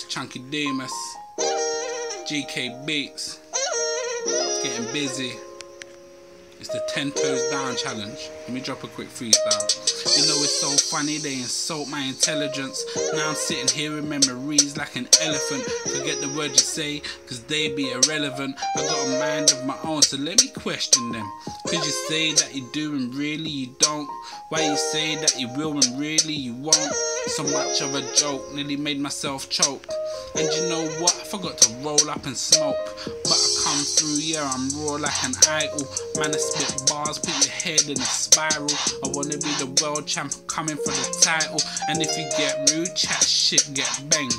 It's Chunkydemus. GK Beats. It's getting busy. It's the 10 toes down challenge. Let me drop a quick freestyle. You know it's so funny, they insult my intelligence. Now I'm sitting here in memories like an elephant. Forget the words you say, cause they be irrelevant. I got a mind of my own, so let me question them. Cause you say that you do and really you don't. Why you say that you will and really you won't? So much of a joke, nearly made myself choke. And you know what? I forgot to roll up and smoke. But I come through, yeah, I'm raw like an idol. Man, I spit bars, put your head in a spiral. I wanna be the world champ, coming for the title. And if you get rude, chat shit, get banged.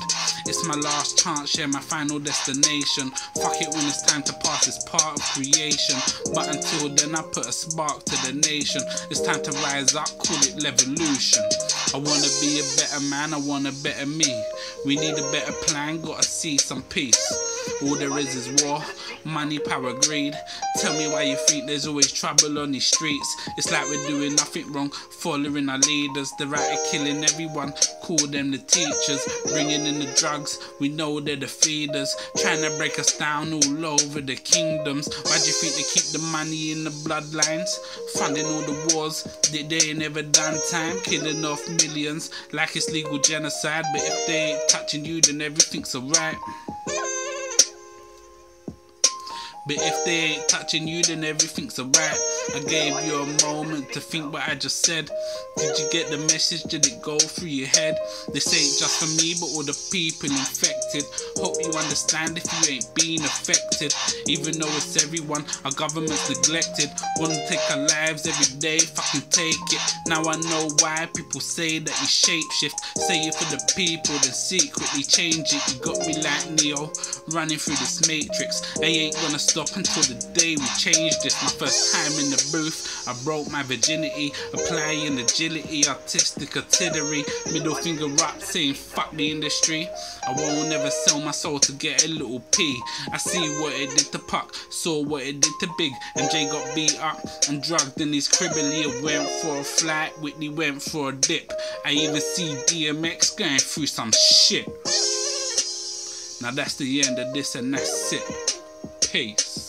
It's my last chance, yeah, my final destination. Fuck it when it's time to pass, it's part of creation. But until then, I put a spark to the nation. It's time to rise up, call it revolution. I wanna be a better man, I wanna better me. We need a better plan, gotta see some peace. All there is is war, money, power, greed. Tell me why you think there's always trouble on these streets. It's like we're doing nothing wrong, following our leaders. They're out here killing everyone, call them the teachers. Bringing in the drugs, we know they're the feeders. Trying to break us down all over the kingdoms. Why do you think they keep the money in the bloodlines? Funding all the wars that they ain't never done time. Killing off millions like it's legal genocide. But if they ain't touching you, then everything's alright. But if they ain't touching you, then everything's alright. I gave you a moment to think what I just said. Did you get the message? Did it go through your head? This ain't just for me, but all the people infected. Hope you understand if you ain't been affected. Even though it's everyone, our government's neglected. Wanna take our lives every day, fucking take it. Now I know why people say that you shapeshift. Say it for the people, then secretly change it. You got me like Neo, running through this matrix. They ain't gonna stop until the day we change this. My first time in the booth, I broke my virginity, applying agility, artistic artillery, middle finger up, saying fuck the industry. I won't ever sell my soul to get a little P. I see what it did to Pac, saw what it did to Big, and Jay got beat up and drugged in his crib. Aaliyah went for a flight, Whitney went for a dip. I even see DMX going through some shit. Now that's the end of this, and that's it. Peace.